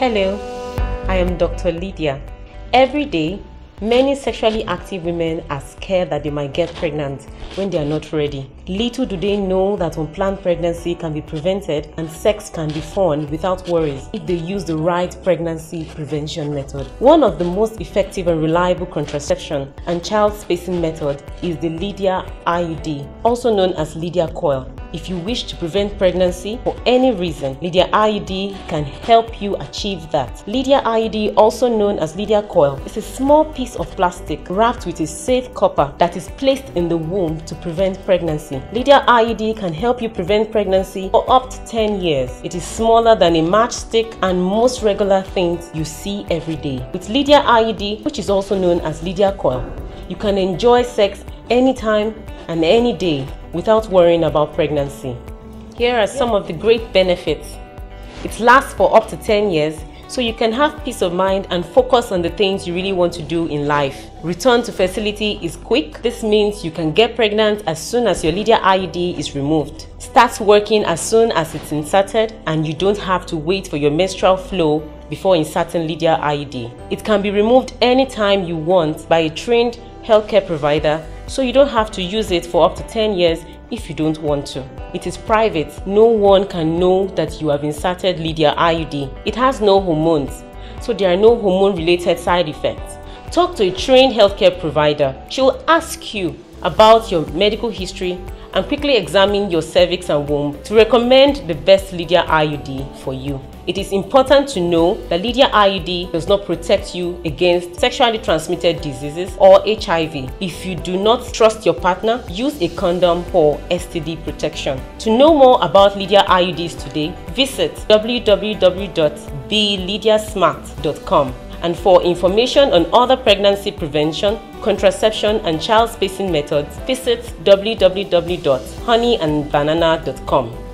Hello, I am Dr. Lydia. Every day, many sexually active women are scared that they might get pregnant when they are not ready. Little do they know that unplanned pregnancy can be prevented and sex can be fun without worries if they use the right pregnancy prevention method. One of the most effective and reliable contraception and child spacing method is the Lydia IUD, also known as Lydia Coil. If you wish to prevent pregnancy for any reason, Lydia IUD can help you achieve that. Lydia IUD, also known as Lydia Coil, is a small piece of plastic wrapped with a safe copper that is placed in the womb to prevent pregnancy. Lydia IUD can help you prevent pregnancy for up to 10 years. It is smaller than a matchstick and most regular things you see every day. With Lydia IUD, which is also known as Lydia Coil, you can enjoy sex anytime and any day without worrying about pregnancy. Here are some of the great benefits. It lasts for up to 10 years, so you can have peace of mind and focus on the things you really want to do in life. Return to facility is quick. This means you can get pregnant as soon as your Lydia IUD is removed. Starts working as soon as it's inserted and you don't have to wait for your menstrual flow before inserting Lydia IUD. It can be removed anytime you want by a trained healthcare provider so you don't have to use it for up to 10 years if you don't want to. It is private. No one can know that you have inserted Lydia IUD. It has no hormones, so there are no hormone related side effects. Talk to a trained healthcare provider. She will ask you about your medical history and quickly examine your cervix and womb to recommend the best Lydia IUD for you. It is important to know that Lydia IUD does not protect you against sexually transmitted diseases or HIV. If you do not trust your partner, use a condom for STD protection. To know more about Lydia IUDs today, visit www.belydiasmart.com and for information on other pregnancy prevention, contraception and child spacing methods, visit www.honeyandbanana.com.